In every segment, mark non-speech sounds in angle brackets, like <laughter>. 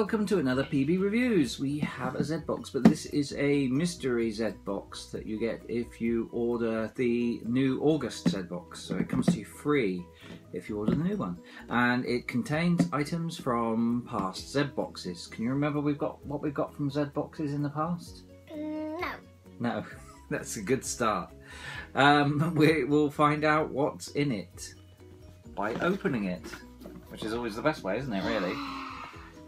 Welcome to another PB Reviews. We have a Zbox, but this is a mystery Z box that you get if you order the new August Zbox. So it comes to you free if you order the new one, and it contains items from past Zboxes. Can you remember we've got what we've got from Zboxes in the past? No. No, <laughs> that's a good start. Um, <laughs> we will find out what's in it by opening it, which is always the best way, isn't it? Really. <gasps> <gasps> <gasps>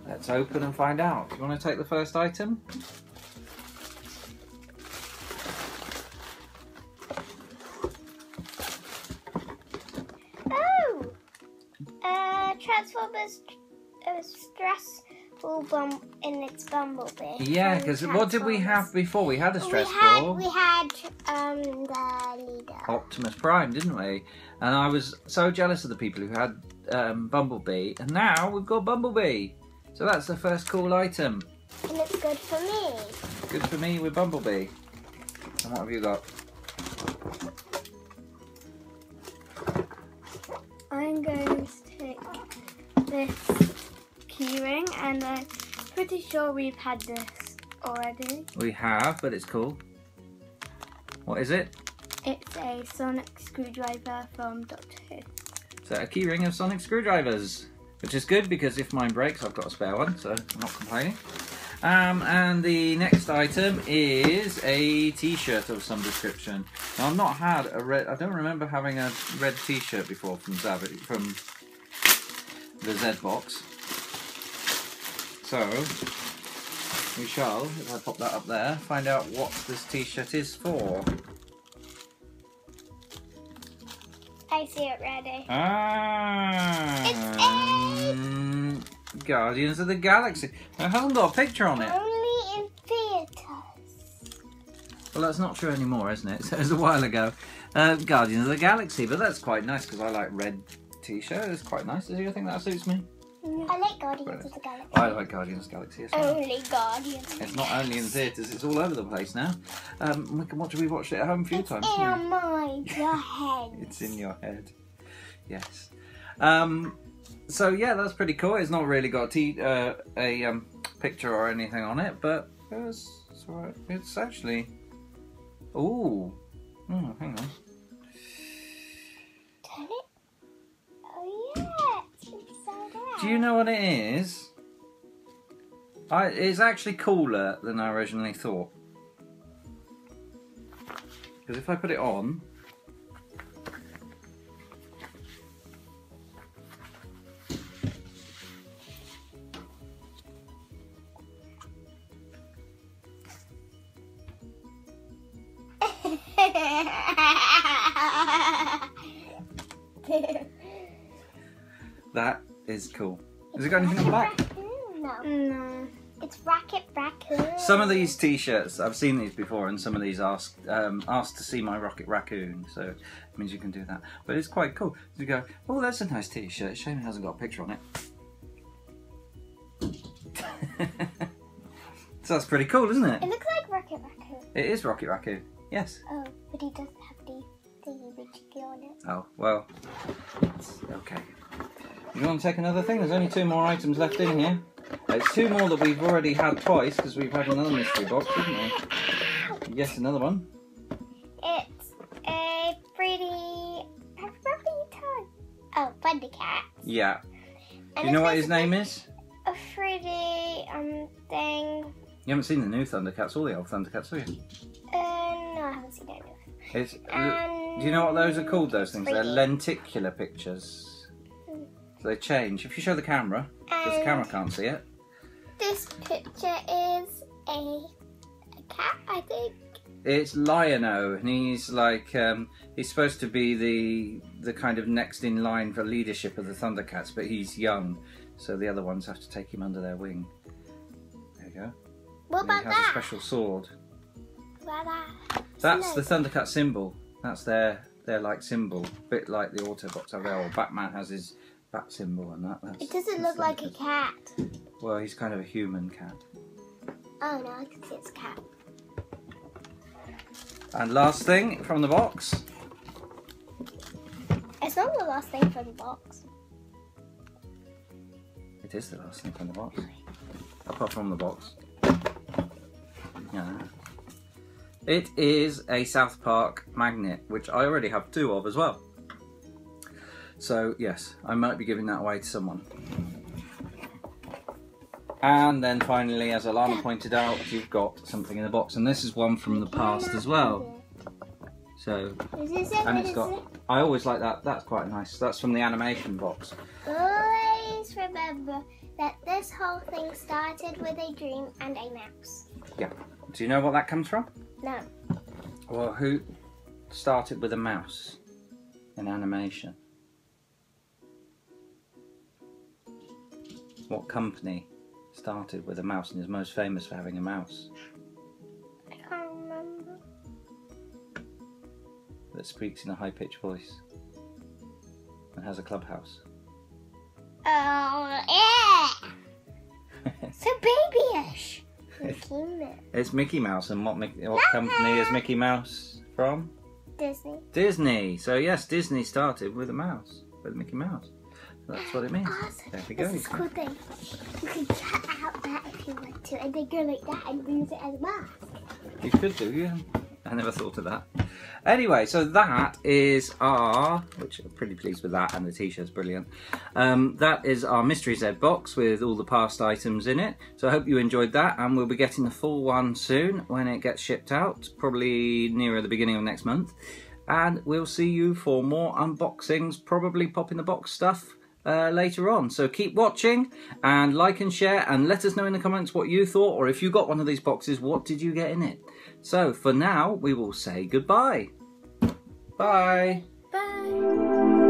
Let's open and find out. Do you want to take the first item? Oh! Uh, Transformers uh, stressful bum in its bumblebee. Yeah, because what did we have before? We had a stress we had, ball. We had um the leader. Optimus Prime, didn't we? And I was so jealous of the people who had um, Bumblebee, and now we've got Bumblebee. So that's the first cool item. And it's good for me. Good for me with Bumblebee. And what have you got? I'm going to take this keyring and I'm pretty sure we've had this already. We have, but it's cool. What is it? It's a sonic screwdriver from Doctor Who. So a keyring of sonic screwdrivers, which is good because if mine breaks, I've got a spare one, so I'm not complaining. Um, and the next item is a T-shirt of some description. Now, I've not had a red. I don't remember having a red T-shirt before from Zavvi, from the Zbox. So we shall, if I pop that up there, find out what this T-shirt is for. I see it ready. Ah. It's um, Guardians of the Galaxy. It hasn't got a picture on it. Only in theaters. Well, that's not true anymore, isn't it? <laughs> So it was a while ago. Uh, Guardians of the Galaxy, but that's quite nice because I like red t-shirt. It's quite nice. Do you think that suits me? I like Guardians of the Galaxy. I like Guardians of the Galaxy as well. Only Guardians. It's not only in theatres; it's all over the place now. Um, we can watch. We watched it at home a few It's times. in haven't our we? mind, your head. It's in your head. Yes. Um, so yeah, that's pretty cool. It's not really got a, t- uh, a um, picture or anything on it, but it's, it's, right. it's actually. Ooh. Oh, hang on. Oh yeah. Do you know what it is? I, it's actually cooler than I originally thought. Because if I put it on, <laughs> that is cool. Has it got anything on the back? No. No. It's Rocket Raccoon. Some of these T-shirts, I've seen these before, and some of these ask um, asked to see my Rocket Raccoon, so it means you can do that. But it's quite cool. You go, oh, that's a nice T-shirt. Shame it hasn't got a picture on it. <laughs> so that's pretty cool, isn't it? It looks like Rocket Raccoon. It is Rocket Raccoon. Yes. Oh, but he doesn't have the thingy majiggy on it. Oh well. It's okay. You want to take another thing? There's only two more items left in here. It's two more that we've already had twice because we've had another mystery box, didn't we? Yes, another one. It's a pretty. I forgot the time. Oh, Thundercat. Yeah. And Do you know what his name is? A pretty um thing. You haven't seen the new Thundercats, all the old Thundercats, have you? Uh, no, I haven't seen any. It's, And do you know what those are called, those things? They're lenticular pictures. So they change. If you show the camera, because the camera can't see it. This picture is a, a cat, I think. It's Lion-O, and he's like, um, he's supposed to be the the kind of next in line for leadership of the Thundercats, but he's young, so the other ones have to take him under their wing. There you go. What And he about has a that? special sword. What about that? That's the Thundercat symbol. That's their their like symbol, bit like the Autobots have. Or Batman has his bat symbol and that. That's, It doesn't look like a cat. Well, he's kind of a human cat. Oh no, I can see it's a cat. And last thing from the box, It's not the last thing from the box. it is the last thing from the box. Apart from the box. Yeah. It is a South Park magnet, which I already have two of as well. So, yes, I might be giving that away to someone. And then finally, as Alana pointed out, you've got something in the box, and this is one from the past as well. So, Is this it? and it's got. I always like that. That's quite nice. That's from the animation box. Always remember that this whole thing started with a dream and a mouse. Yeah. Do you know what that comes from? No. Well, who started with a mouse in animation? What company started with a mouse and is most famous for having a mouse I can't remember. that speaks in a high pitched voice and has a clubhouse? Oh, yeah. <laughs> So babyish. Mickey Mouse. it's Mickey Mouse, and what, Mickey, what company is Mickey Mouse from? Disney. Disney. So, yes, Disney started with a mouse, with Mickey Mouse. So that's what it means. Awesome. There we go. This is cool thing. You can cut out that if you want to, and then go like that and use it as a mask. You could do, yeah. I never thought of that. Anyway, so that is our, which I'm pretty pleased with that, and the t-shirt's brilliant. Um, that is our Mystery Zbox with all the past items in it. So I hope you enjoyed that, and we'll be getting the full one soon when it gets shipped out, probably nearer the beginning of next month. And we'll see you for more unboxings, probably pop in the box stuff uh, later on. So keep watching and like and share and let us know in the comments what you thought or if you got one of these boxes, what did you get in it? So for now, we will say goodbye. Bye. Bye.